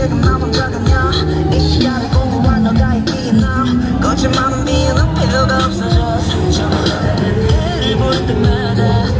지금 마음 작은여 이 시간에 공부한 너가 있기나 거짓말은 비는 필요가 없어져. 상처받는 해를 볼 때마다